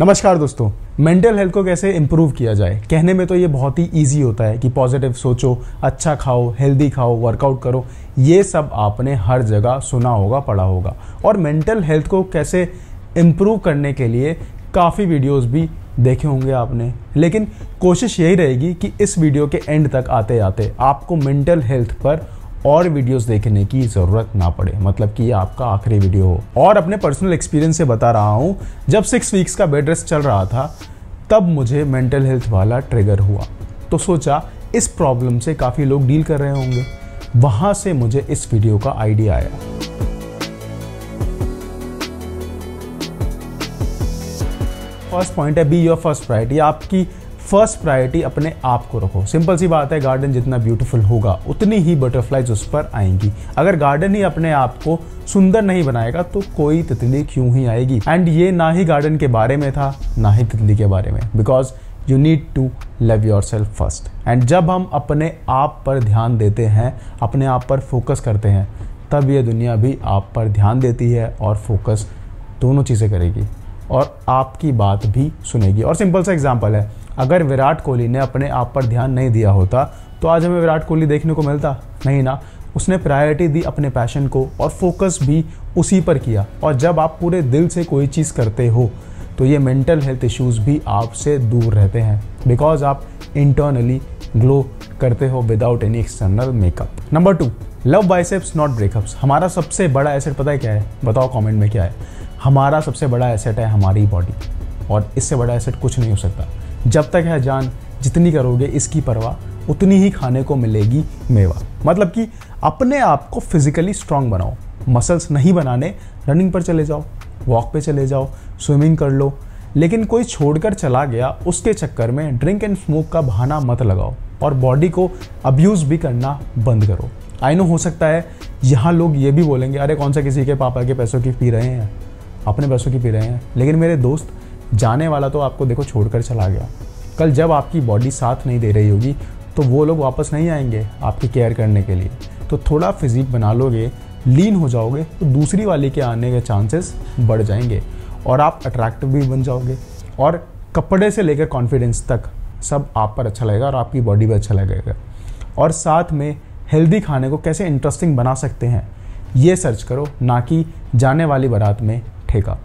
नमस्कार दोस्तों mental health को कैसे इम्प्रूव किया जाए? कहने में तो ये बहुत ही इजी होता है कि पॉजिटिव सोचो अच्छा खाओ हेल्दी खाओ वर्कआउट करो। ये सब आपने हर जगह सुना होगा, पढ़ा होगा। और मेंटल हेल्थ को कैसे इम्प्रूव करने के लिए काफ़ी वीडियोस भी देखे होंगे आपने। लेकिन कोशिश यही रहेगी कि इस वीडियो के एंड तक आते आते आपको मेंटल हेल्थ पर और वीडियोस देखने की ज़रूरत ना पड़े। मतलब कि ये आपका आखिरी वीडियो हो। और अपने पर्सनल एक्सपीरियंस से बता रहा हूँ, जब सिक्स वीक्स का बेड रेस्ट चल रहा था, तब मुझे मेंटल हेल्थ वाला ट्रिगर हुआ। तो सोचा, इस प्रॉब्लम से काफ़ी लोग डील कर रहे होंगे। वहाँ से मुझे इस वीडियो का आइडिया आया। फ़र्स्ट पॉइंट है बी योर फ़र्स्ट प्रायोरिटी आपकी फ़र्स्ट प्रायोरिटी अपने आप को रखो। सिंपल सी बात है गार्डन जितना ब्यूटीफुल होगा, उतनी ही बटरफ्लाइज उस पर आएँगी। अगर गार्डन ही अपने आप को सुंदर नहीं बनाएगा तो कोई तितली क्यों ही आएगी? एंड ये ना ही गार्डन के बारे में था, ना ही तितली के बारे में। Because you need to love yourself first and जब हम अपने आप पर ध्यान देते हैं, अपने आप पर फोकस करते हैं, तब ये दुनिया भी आप पर ध्यान देती है और फोकस दोनों चीज़ें करेगी। और आपकी बात भी सुनेगी। और सिंपल सा एग्ज़ाम्पल है अगर विराट कोहली ने अपने आप पर ध्यान नहीं दिया होता तो आज हमें विराट कोहली देखने को मिलता। नहीं ना? उसने प्रायोरिटी दी अपने पैशन को और फोकस भी उसी पर किया। और जब आप पूरे दिल से कोई चीज़ करते हो तो ये मेंटल हेल्थ इश्यूज़ भी आपसे दूर रहते हैं। बिकॉज़ आप इंटरनली ग्लो करते हो without any external makeup number two love biceps not breakups हमारा सबसे बड़ा एसेट पता है क्या है? बताओ कमेंट में क्या है। हमारा सबसे बड़ा एसेट है हमारी बॉडी और इससे बड़ा एसेट कुछ नहीं हो सकता। जब तक है जान, जितनी करोगे इसकी परवाह, उतनी ही खाने को मिलेगी मेवा। मतलब कि अपने आप को फिजिकली स्ट्रांग बनाओ। मसल्स नहीं बनाने रनिंग पर चले जाओ वॉक पे चले जाओ स्विमिंग कर लो। लेकिन कोई छोड़कर चला गया, उसके चक्कर में ड्रिंक एंड स्मोक का बहाना मत लगाओ और बॉडी को अब्यूज़ भी करना बंद करो। आई नो हो सकता है, यहाँ लोग ये भी बोलेंगे, अरे कौन सा किसी के पापा के पैसों की पी रहे हैं? अपने पैसों की पी रहे हैं। लेकिन मेरे दोस्त जाने वाला तो आपको देखो छोड़कर चला गया। कल जब आपकी बॉडी साथ नहीं दे रही होगी तो वो लोग वापस नहीं आएँगे आपकी केयर करने के लिए। तो थोड़ा फिजिक बना लोगे लीन हो जाओगे तो दूसरी वाली के आने के चांसेस बढ़ जाएँगे और आप अट्रैक्टिव भी बन जाओगे। और कपड़े से लेकर कॉन्फिडेंस तक सब आप पर अच्छा लगेगा और आपकी बॉडी पर अच्छा लगेगा। और साथ में हेल्दी खाने को कैसे इंटरेस्टिंग बना सकते हैं, ये सर्च करो, ना कि जाने वाली बारात में ठेका।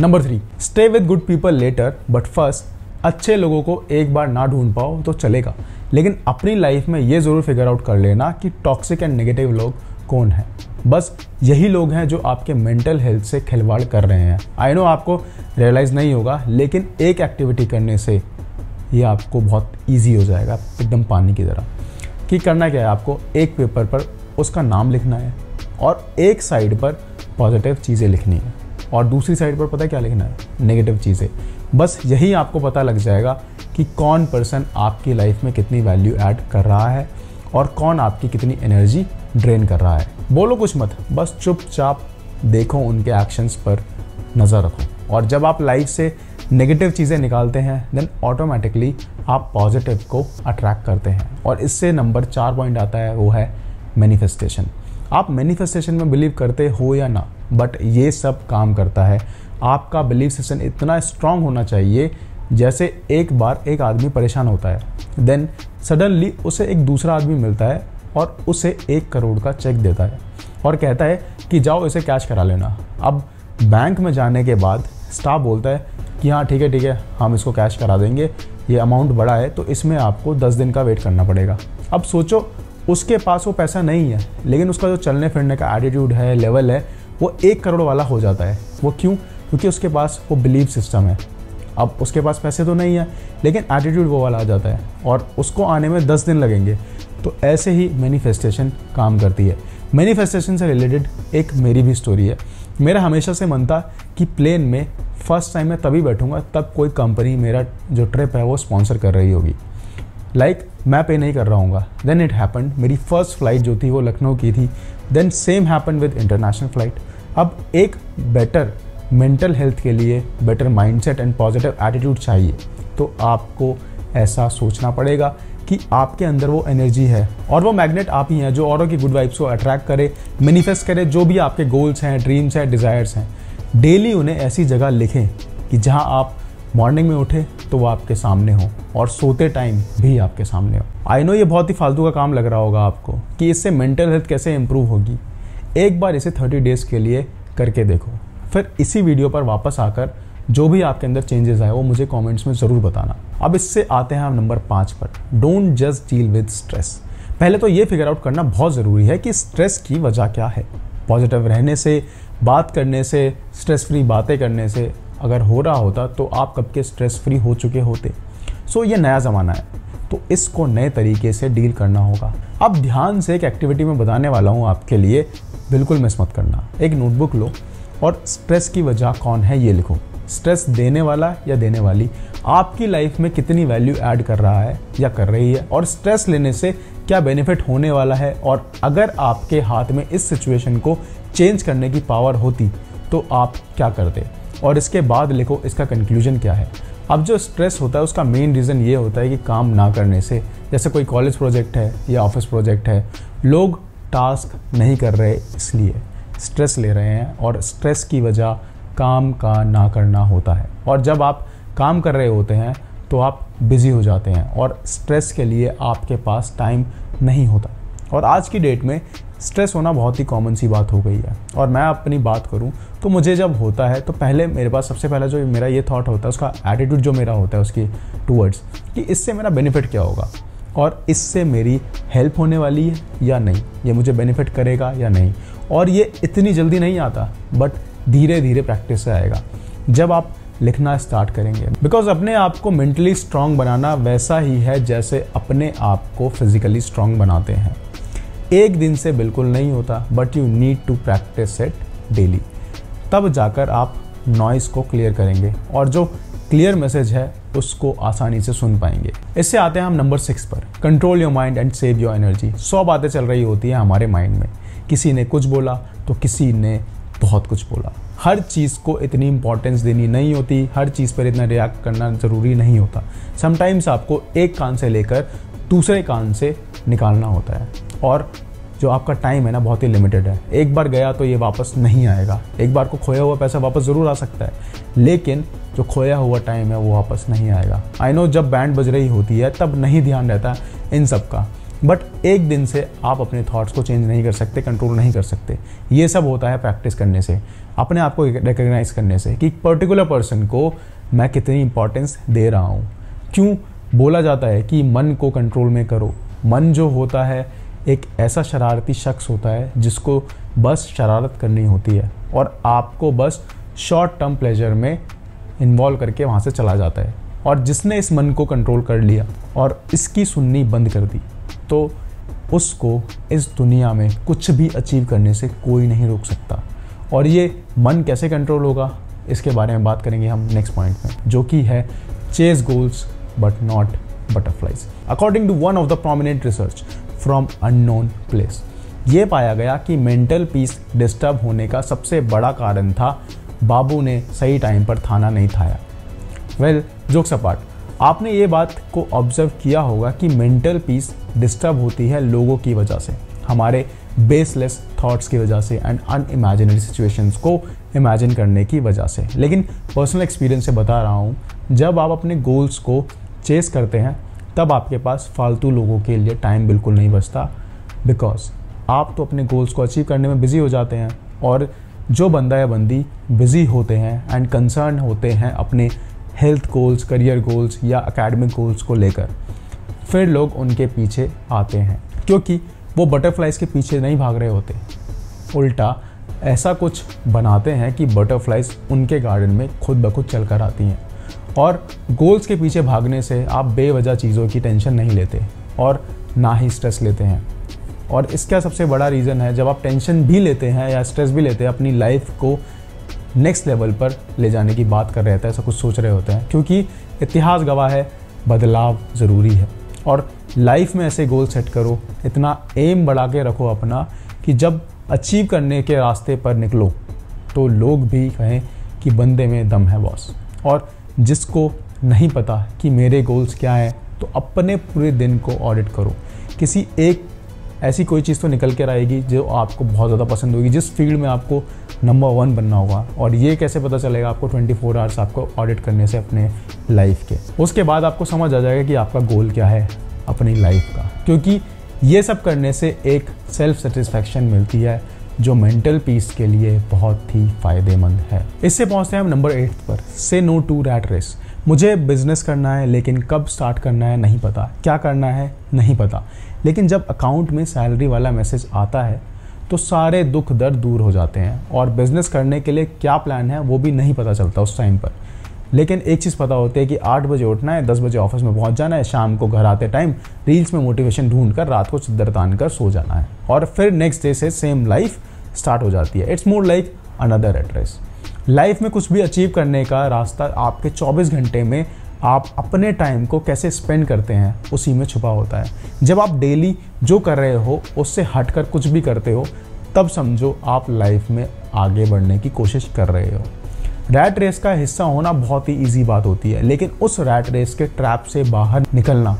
Number three stay with good people later but first अच्छे लोगों को एक बार ना ढूंढ पाओ तो चलेगा। लेकिन अपनी लाइफ में ये ज़रूर फिगर आउट कर लेना कि टॉक्सिक एंड नेगेटिव लोग कौन है। बस यही लोग हैं जो आपके मेंटल हेल्थ से खिलवाड़ कर रहे हैं। आई नो आपको रियलाइज़ नहीं होगा, लेकिन एक एक्टिविटी करने से ये आपको बहुत ईजी हो जाएगा, एकदम पानी की तरह। कि करना क्या है आपको? एक पेपर पर उसका नाम लिखना है और एक साइड पर पॉजिटिव चीज़ें लिखनी है। और दूसरी साइड पर पता है क्या लिखना है? नेगेटिव चीज़ें। बस यही आपको पता लग जाएगा कि कौन पर्सन आपकी लाइफ में कितनी वैल्यू ऐड कर रहा है और कौन आपकी कितनी एनर्जी ड्रेन कर रहा है। बोलो कुछ मत, बस चुपचाप देखो उनके एक्शंस पर नज़र रखो। और जब आप लाइफ से नेगेटिव चीज़ें निकालते हैं देन ऑटोमेटिकली आप पॉजिटिव को अट्रैक्ट करते हैं। और इससे नंबर चार पॉइंट आता है, वो है मैनिफेस्टेशन आप मैनिफेस्टेशन में बिलीव करते हो या ना बट ये सब काम करता है। आपका बिलीव सिस्टम इतना स्ट्रांग होना चाहिए, जैसे एक बार एक आदमी परेशान होता है देन सडनली उसे एक दूसरा आदमी मिलता है और उसे एक करोड़ का चेक देता है और कहता है कि जाओ इसे कैश करा लेना। अब बैंक में जाने के बाद स्टाफ बोलता है कि हाँ ठीक है ठीक है, हम इसको कैश करा देंगे, ये अमाउंट बड़ा है तो इसमें आपको दस दिन का वेट करना पड़ेगा। अब सोचो, उसके पास वो पैसा नहीं है, लेकिन उसका जो चलने फिरने का एटीट्यूड है लेवल है वो एक करोड़ वाला हो जाता है। वो क्यों? क्योंकि उसके पास वो बिलीव सिस्टम है। अब उसके पास पैसे तो नहीं है, लेकिन एटीट्यूड वो वाला आ जाता है और उसको आने में दस दिन लगेंगे। तो ऐसे ही मैनिफेस्टेशन काम करती है। मैनिफेस्टेशन से रिलेटेड एक मेरी भी स्टोरी है। मेरा हमेशा से मन था कि प्लेन में फ़र्स्ट टाइम मैं तभी बैठूँगा तब कोई कंपनी मेरा जो ट्रिप है वो स्पॉन्सर कर रही होगी। लाइक like, मैं पे नहीं कर रहा हूँ देन इट हैपन मेरी फ़र्स्ट फ़्लाइट जो थी वो लखनऊ की थी. Then same happen with international flight अब एक बेटर मेंटल हेल्थ के लिए better mindset and positive attitude चाहिए. तो आपको ऐसा सोचना पड़ेगा कि आपके अंदर वो एनर्जी है और वो मैग्नेट आप ही हैं जो औरों की गुड वाइब्स को अट्रैक्ट करे मैनिफेस्ट करे जो भी आपके गोल्स हैं ड्रीम्स हैं डिज़ायर्स हैं. डेली उन्हें ऐसी जगह लिखें कि जहाँ आप मॉर्निंग में उठे तो वो आपके सामने हो और सोते टाइम भी आपके सामने हो। आई नो ये बहुत ही फालतू का काम लग रहा होगा आपको कि इससे मेंटल हेल्थ कैसे इम्प्रूव होगी। एक बार इसे थर्टी डेज़ के लिए करके देखो। फिर इसी वीडियो पर वापस आकर जो भी आपके अंदर चेंजेस आए, वो मुझे कमेंट्स में ज़रूर बताना। अब इससे आते हैं हम नंबर पाँच पर। Don't just deal with stress पहले तो ये फिगर आउट करना बहुत ज़रूरी है कि स्ट्रेस की वजह क्या है। पॉजिटिव रहने से, बात करने से स्ट्रेस फ्री बातें करने से अगर हो रहा होता तो आप कब के स्ट्रेस फ्री हो चुके होते। सो ये नया ज़माना है। तो इसको नए तरीके से डील करना होगा। अब ध्यान से एक एक्टिविटी में बताने वाला हूँ आपके लिए। बिल्कुल मिस मत करना। एक नोटबुक लो और स्ट्रेस की वजह कौन है ये लिखो। स्ट्रेस देने वाला या देने वाली? आपकी लाइफ में कितनी वैल्यू ऐड कर रहा है या कर रही है? और स्ट्रेस लेने से क्या बेनिफिट होने वाला है? और अगर आपके हाथ में इस सिचुएशन को चेंज करने की पावर होती तो आप क्या करते? और इसके बाद लिखो, इसका कंक्लूजन क्या है? अब जो स्ट्रेस होता है, उसका मेन रीज़न ये होता है कि काम ना करने से। जैसे कोई कॉलेज प्रोजेक्ट है या ऑफ़िस प्रोजेक्ट है, लोग टास्क नहीं कर रहे इसलिए स्ट्रेस ले रहे हैं और स्ट्रेस की वजह काम का ना करना होता है। और जब आप काम कर रहे होते हैं तो आप बिज़ी हो जाते हैं और स्ट्रेस के लिए आपके पास टाइम नहीं होता। और आज की डेट में स्ट्रेस होना बहुत ही कॉमन सी बात हो गई है। और मैं अपनी बात करूँ तो मुझे जब होता है तो पहले मेरे पास सबसे पहला जो मेरा ये थॉट होता है, उसका एटीट्यूड जो मेरा होता है, उसकी टूवर्ड्स कि इससे मेरा बेनिफिट क्या होगा? और इससे मेरी हेल्प होने वाली है या नहीं? ये मुझे बेनिफिट करेगा या नहीं? और ये इतनी जल्दी नहीं आता बट धीरे धीरे प्रैक्टिस से आएगा। जब आप लिखना स्टार्ट करेंगे बिकॉज़ अपने आप को मेंटली स्ट्रांग बनाना वैसा ही है जैसे अपने आप को फिजिकली स्ट्रांग बनाते हैं। एक दिन से बिल्कुल नहीं होता but you need to practise it daily तब जाकर आप नॉइस को क्लियर करेंगे और जो क्लियर मैसेज है, उसको आसानी से सुन पाएँगे। इससे आते हैं हम नंबर सिक्स पर। Control your mind and save your energy सौ बातें चल रही होती हैं हमारे माइंड में। किसी ने कुछ बोला तो किसी ने बहुत कुछ बोला। हर चीज़ को इतनी इंपॉर्टेंस देनी नहीं होती, हर चीज़ पर इतना रिएक्ट करना ज़रूरी नहीं होता। समटाइम्स आपको एक कान से लेकर दूसरे कान से निकालना होता है। और जो आपका टाइम है ना, बहुत ही लिमिटेड है। एक बार गया तो ये वापस नहीं आएगा। एक बार को खोया हुआ पैसा वापस ज़रूर आ सकता है। लेकिन जो खोया हुआ टाइम है, वो वापस नहीं आएगा। आई नो जब बैंड बज रही होती है, तब नहीं ध्यान रहता इन सब का। बट एक दिन से आप अपने थॉट्स को चेंज नहीं कर सकते कंट्रोल नहीं कर सकते। ये सब होता है प्रैक्टिस करने से। अपने आप को रिकग्नाइज करने से कि पर्टिकुलर पर्सन को मैं कितनी इंपॉर्टेंस दे रहा हूँ। क्यों? बोला जाता है कि मन को कंट्रोल में करो। मन जो होता है, एक ऐसा शरारती शख्स होता है जिसको बस शरारत करनी होती है और आपको बस शॉर्ट टर्म प्लेजर में इन्वॉल्व करके वहाँ से चला जाता है। और जिसने इस मन को कंट्रोल कर लिया और इसकी सुननी बंद कर दी तो उसको इस दुनिया में कुछ भी अचीव करने से कोई नहीं रोक सकता। और ये मन कैसे कंट्रोल होगा, इसके बारे में बात करेंगे हम नेक्स्ट पॉइंट में, जो कि है chase goals but not butterflies according to one of the prominent research from unknown place ये पाया गया कि मेंटल पीस डिस्टर्ब होने का सबसे बड़ा कारण था बाबू ने सही टाइम पर थाना नहीं थाया। वेल जोक सपाट आपने ये बात को ऑब्ज़र्व किया होगा कि मेंटल पीस डिस्टर्ब होती है लोगों की वजह से, हमारे बेसलेस थॉट्स की वजह से एंड अनइमेजिनरी सिचुएशंस को इमेजिन करने की वजह से। लेकिन पर्सनल एक्सपीरियंस से बता रहा हूँ, जब आप अपने गोल्स को चेस करते हैं, तब आपके पास फालतू लोगों के लिए टाइम बिल्कुल नहीं बचता। बिकॉज़ आप तो अपने गोल्स को अचीव करने में बिज़ी हो जाते हैं और जो बंदा या बंदी बिज़ी होते हैं एंड कंसर्न होते हैं अपने हेल्थ गोल्स करियर गोल्स या अकेडमिक गोल्स को लेकर, फिर लोग उनके पीछे आते हैं। क्योंकि वो बटरफ्लाइज के पीछे नहीं भाग रहे होते। उल्टा ऐसा कुछ बनाते हैं कि बटरफ्लाइज उनके गार्डन में खुद ब खुद चल कर आती हैं। और गोल्स के पीछे भागने से आप बेवजह चीज़ों की टेंशन नहीं लेते और ना ही स्ट्रेस लेते हैं। और इसका सबसे बड़ा रीज़न है, जब आप टेंशन भी लेते हैं या स्ट्रेस भी लेते हैं, अपनी लाइफ को नेक्स्ट लेवल पर ले जाने की बात कर रहे थे ऐसा कुछ सोच रहे होते हैं, क्योंकि इतिहास गवाह है, बदलाव ज़रूरी है। और लाइफ में ऐसे गोल सेट करो, इतना एम बढ़ा के रखो अपना कि जब अचीव करने के रास्ते पर निकलो तो लोग भी कहें कि बंदे में दम है बॉस और जिसको नहीं पता कि मेरे गोल्स क्या हैं तो अपने पूरे दिन को ऑडिट करो। किसी एक ऐसी कोई चीज़ तो निकल कर आएगी जो आपको बहुत ज़्यादा पसंद होगी, जिस फ़ील्ड में आपको नंबर वन बनना होगा। और ये कैसे पता चलेगा आपको 24 फोर आवर्स आपको ऑडिट करने से अपने लाइफ के? उसके बाद आपको समझ आ जाएगा कि आपका गोल क्या है अपनी लाइफ का। क्योंकि ये सब करने से एक सेल्फ सेटिस्फैक्शन मिलती है जो मेंटल पीस के लिए बहुत ही फ़ायदेमंद है। इससे पहुँचते हैं हम नंबर एट पर। Say no to rat race मुझे बिज़नेस करना है, लेकिन कब स्टार्ट करना है, नहीं पता। क्या करना है, नहीं पता। लेकिन जब अकाउंट में सैलरी वाला मैसेज आता है तो सारे दुख दर्द दूर हो जाते हैं। और बिज़नेस करने के लिए क्या प्लान है, वो भी नहीं पता चलता उस टाइम पर। लेकिन एक चीज़ पता होती है कि आठ बजे उठना है, दस बजे ऑफ़िस में पहुँच जाना है, शाम को घर आते टाइम रील्स में मोटिवेशन ढूंढ कर रात को चद्दर तान कर सो जाना है। और फिर नेक्स्ट डे से सेम लाइफ स्टार्ट हो जाती है. It's more like another address life में कुछ भी अचीव करने का रास्ता आपके 24 घंटे में आप अपने टाइम को कैसे स्पेंड करते हैं, उसी में छुपा होता है. जब आप डेली जो कर रहे हो, उससे हटकर कुछ भी करते हो, तब समझो आप लाइफ में आगे बढ़ने की कोशिश कर रहे हो. रैट रेस का हिस्सा होना बहुत ही ईजी बात होती है, लेकिन उस रैट रेस के ट्रैप से बाहर निकलना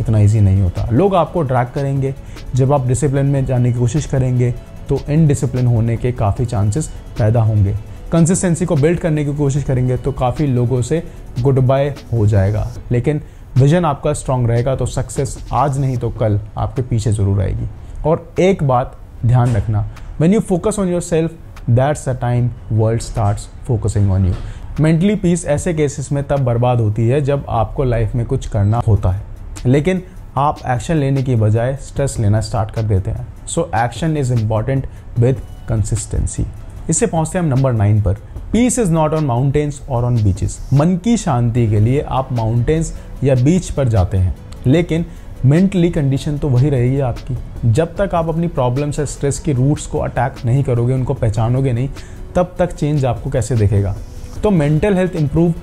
इतना ईजी नहीं होता. लोग आपको ड्रैग करेंगे, जब आप डिसिप्लिन में जाने की कोशिश करेंगे तो इनडिसिप्लिन होने के काफ़ी चांसेस पैदा होंगे। कंसिस्टेंसी को बिल्ड करने की कोशिश करेंगे तो काफ़ी लोगों से गुड बाय हो जाएगा। लेकिन विजन आपका स्ट्रांग रहेगा तो सक्सेस आज नहीं तो कल आपके पीछे ज़रूर आएगी। और एक बात ध्यान रखना when you focus on yourself that's a time world start focusing on you mentally peace ऐसे केसेस में तब बर्बाद होती है जब आपको लाइफ में कुछ करना होता है। लेकिन आप एक्शन लेने की बजाय स्ट्रेस लेना स्टार्ट कर देते हैं। So action is important with consistency इससे पहुँचते हैं हम नंबर नाइन पर। Peace is not on mountains or on beaches मन की शांति के लिए आप माउंटेन्स या बीच पर जाते हैं। लेकिन मेंटली कंडीशन तो वही रहेगी आपकी। जब तक आप अपनी प्रॉब्लम्स या स्ट्रेस की रूट्स को अटैक नहीं करोगे, उनको पहचानोगे नहीं, तब तक चेंज आपको कैसे दिखेगा? तो mental health improve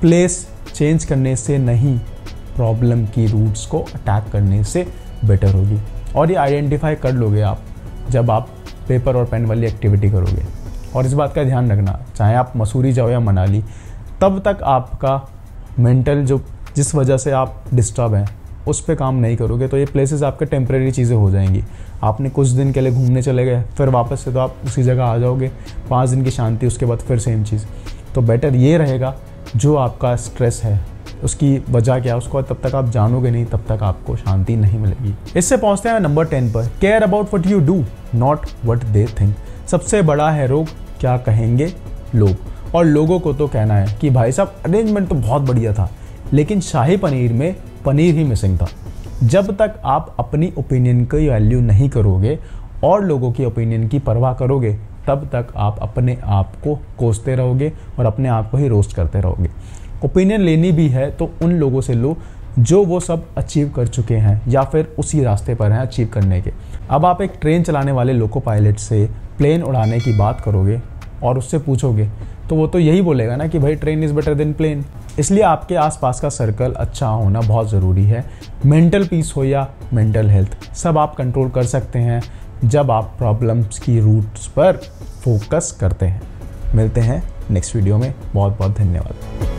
place change करने से नहीं। प्रॉब्लम की रूट्स को अटैक करने से बेटर होगी। और ये आइडेंटिफाई कर लोगे आप जब आप पेपर और पेन वाली एक्टिविटी करोगे। और इस बात का ध्यान रखना, चाहे आप मसूरी जाओ या मनाली, तब तक आपका मेंटल जो, जिस वजह से आप डिस्टर्ब हैं, उस पर काम नहीं करोगे तो ये प्लेसेस आपके टेम्प्रेरी चीज़ें हो जाएँगी। आपने कुछ दिन के लिए घूमने चले गए, फिर वापस से तो आप उसी जगह आ जाओगे, पाँच दिन की शांति, उसके बाद फिर सेम चीज़। तो बेटर ये रहेगा, जो आपका स्ट्रेस है। उसकी वजह क्या है? उसको तब तक आप जानोगे नहीं, तब तक आपको शांति नहीं मिलेगी। इससे पहुँचते हैं नंबर टेन पर। Care about what you do not what they think सबसे बड़ा है रोग, क्या कहेंगे लोग? और लोगों को तो कहना है कि भाई साहब अरेंजमेंट तो बहुत बढ़िया था, लेकिन शाही पनीर में पनीर ही मिसिंग था। जब तक आप अपनी ओपिनियन की वैल्यू नहीं करोगे और लोगों की ओपिनियन की परवाह करोगे, तब तक आप अपने आप को कोसते रहोगे और अपने आप को ही रोस्ट करते रहोगे। ओपिनियन लेनी भी है तो उन लोगों से लो, जो वो सब अचीव कर चुके हैं, या फिर उसी रास्ते पर हैं अचीव करने के। अब आप एक ट्रेन चलाने वाले लोको पायलट से प्लेन उड़ाने की बात करोगे और उससे पूछोगे तो वो तो यही बोलेगा ना कि भाई train is better than plane इसलिए आपके आसपास का सर्कल अच्छा होना बहुत ज़रूरी है। मेंटल पीस हो या मेंटल हेल्थ सब आप कंट्रोल कर सकते हैं जब आप प्रॉब्लम्स की रूट्स पर फोकस करते हैं। मिलते हैं नेक्स्ट वीडियो में। बहुत बहुत धन्यवाद।